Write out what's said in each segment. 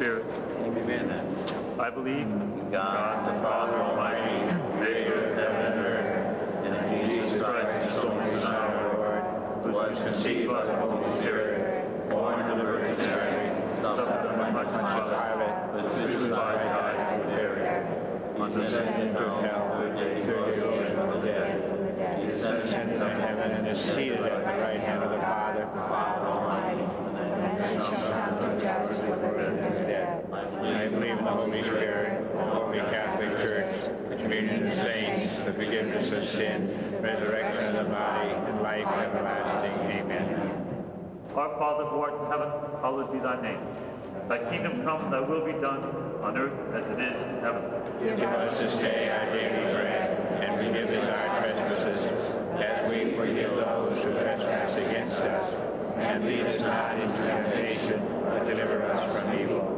I believe mm. in God the Father Almighty, maker of heaven and earth, and in Jesus Christ, his only Son, our Lord, who was conceived by the Holy Spirit, born of the Virgin Mary, suffered under Pontius Pilate, was crucified, died, and buried. He descended into hell, the day he rose again from the dead. He ascended from heaven and is seated at the right hand of the Father, Father Almighty. Thence he shall come to judge the living and the dead. I believe in the Holy Spirit, the Holy Catholic Church, the communion of saints, the forgiveness of sins, resurrection of the body, and life everlasting. Amen. Our Father who art in heaven, hallowed be thy name. Thy kingdom come, thy will be done, on earth as it is in heaven. Give us this day our daily bread, and forgive us our trespasses, as we forgive those who trespass against us. And lead us not into temptation, but deliver us from evil.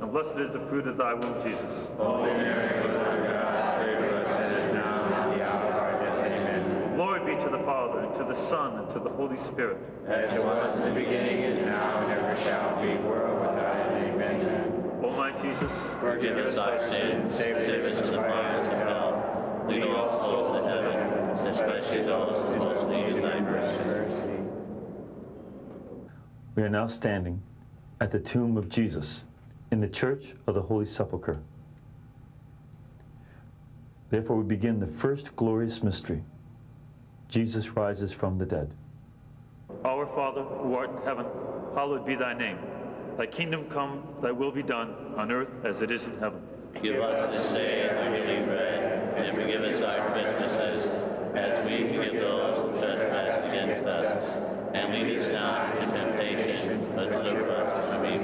and blessed is the fruit of thy womb, Jesus. Holy Mary, Mother of God, pray for us sinners now and at the hour of our death. Amen. Glory be to the Father, and to the Son, and to the Holy Spirit. As it was in the beginning, is now, and ever shall be, world without end. Amen. O my Jesus, Forgive us our sins, save us from the fires of hell. Lead all souls to heaven, especially those who most need thy mercy. We are now standing at the tomb of Jesus in the Church of the Holy Sepulchre. Therefore, we begin the first glorious mystery. Jesus rises from the dead. Our Father, who art in heaven, hallowed be thy name. Thy kingdom come, thy will be done, on earth as it is in heaven. Give us this day our daily bread, and forgive us our trespasses, as we forgive those who trespass against us. And lead us not into temptation, but deliver us from evil.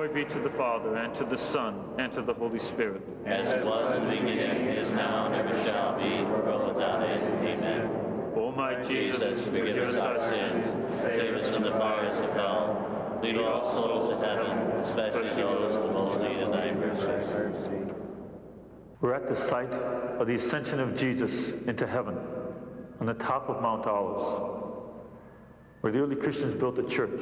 be to the Father, and to the Son, and to the Holy Spirit. As was in the beginning, is now, and ever shall be, world without end. Amen. O my Jesus, Jesus, forgive us our sins, save us from the fires of hell. Lead all souls to heaven, especially those who most need of thy mercy. We're at the site of the ascension of Jesus into heaven on the top of Mount Olives, where the early Christians built a church.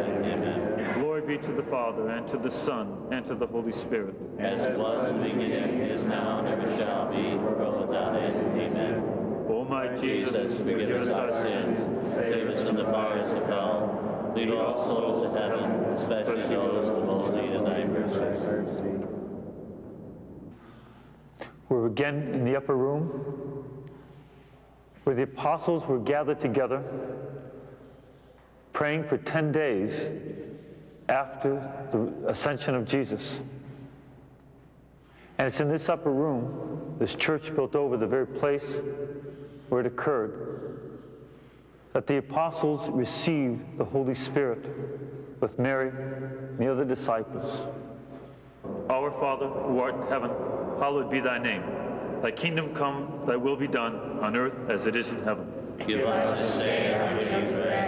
Amen. Glory be to the Father, and to the Son, and to the Holy Spirit. As it was in the beginning, is now, and ever shall be, world without end. Amen. O my Jesus, Jesus, forgive us our sins, save us from the fires of hell, lead all souls to heaven, especially those who most need of thy mercy. We're again in the upper room where the apostles were gathered together praying for 10 days after the ascension of Jesus. And it's in this upper room, this church built over the very place where it occurred, that the apostles received the Holy Spirit with Mary and the other disciples. Our Father, who art in heaven, hallowed be thy name. Thy kingdom come, thy will be done, on earth as it is in heaven. Give us this day our daily bread, and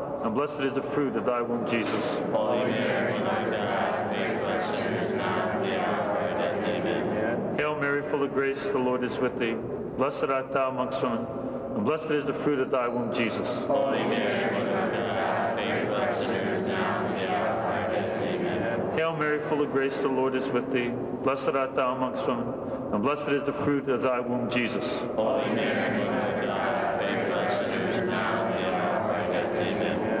and blessed is the fruit of thy womb, Jesus. Holy Mary, Mother God, pray for us sinners now and at the hour of our death. Amen. Hail Mary, full of grace, the Lord is with thee. Blessed art thou amongst women, and blessed is the fruit of thy womb, Jesus. Holy Mary, Mother God, pray for us sinners now and at the hour of our death. Amen. Hail Mary, full of grace, the Lord is with thee. Blessed art thou amongst women, and blessed is the fruit of thy womb, Jesus. Holy Mary, Mother God, pray for us sinners now and at the hour of our death. Amen.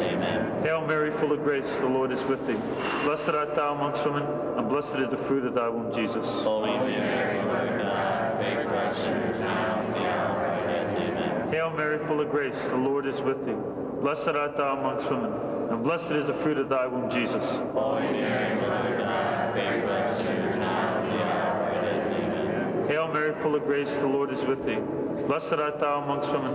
Amen. Hail Mary, full of grace, the Lord is with thee. Blessed art thou amongst women, and blessed is the fruit of thy womb, Jesus. Holy Mary, Mother God, pray for us sinners now and the hour of our death. Amen. Hail Mary, full of grace, the Lord is with thee. Blessed art thou amongst women, and blessed is the fruit of thy womb, Jesus. Holy Mary, Mother God, pray for us sinners now and the hour of our death. Amen. Hail Mary, full of grace, the Lord is with thee. Blessed art thou amongst women,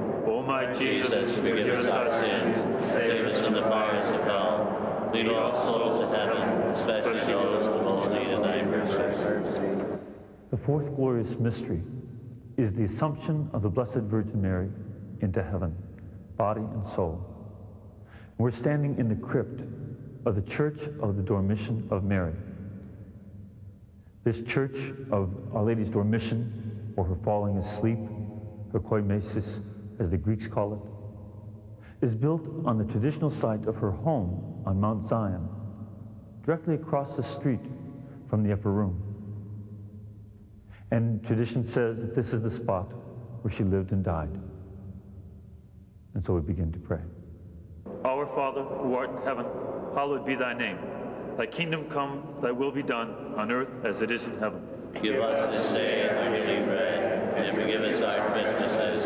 O my Jesus, Jesus, forgive us our sins, save us from the fires of hell. Lead all souls to heaven, especially those who most need thy mercy. The fourth glorious mystery is the Assumption of the Blessed Virgin Mary into heaven, body and soul. We're standing in the crypt of the Church of the Dormition of Mary. This church of Our Lady's Dormition, or her falling asleep, her koimesis, as the Greeks call it, is built on the traditional site of her home on Mount Zion, directly across the street from the upper room. And tradition says that this is the spot where she lived and died. And so we begin to pray. Our Father, who art in heaven, hallowed be thy name. Thy kingdom come, thy will be done, on earth as it is in heaven. Give us this day our daily bread, and forgive us our trespasses,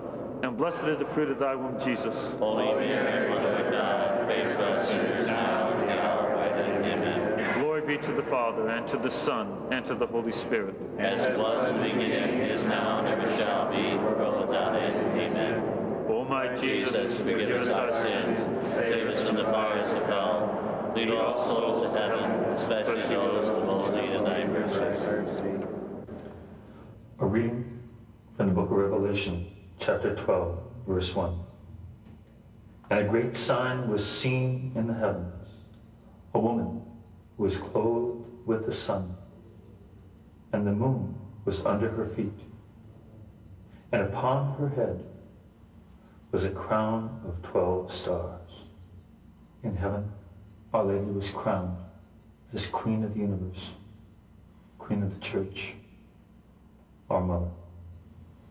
and blessed is the fruit of thy womb, Jesus. Holy Mary, Mother of God, pray for us sinners now and the hour of our death. Amen. Glory be to the Father, and to the Son, and to the Holy Spirit. As it was in the beginning, is now, and ever shall be, world without end. Amen. O my Jesus, Jesus, forgive us our sins, save us from the fires of hell. Lead all souls to heaven, especially those who most need of thy mercy. A reading from the book of Revelation, chapter 12, verse 1. And a great sign was seen in the heavens a woman was clothed with the sun, and the moon was under her feet, and upon her head was a crown of twelve stars. In heaven, Our Lady was crowned as Queen of the universe, Queen of the church, our Mother.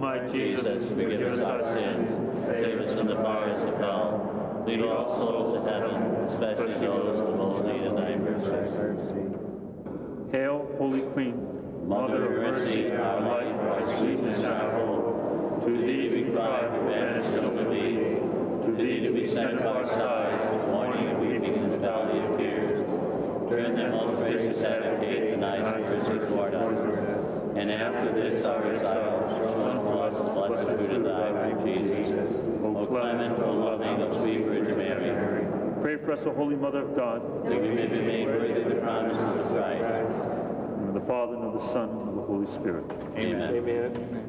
My Jesus, forgive us our sins, save us from the fires of hell. Lead all souls to heaven, especially those in most need of thy mercy. Hail, Holy Queen, Mother of mercy, our life, our sweetness, our hope. To thee we cry, who banished children be. To thee do we send our sighs, with mourning and weeping in this valley of tears. Turn them, most gracious advocate, the night mercy toward us. And after this our exile, show unto us the blessed fruit of thy womb, Jesus. O clement, O loving, O sweet Virgin Mary, pray for us, O Holy Mother of God, that we may be made worthy of the promises of Christ. and of the Father, and of the Son, and of the Holy Spirit. Amen. Amen.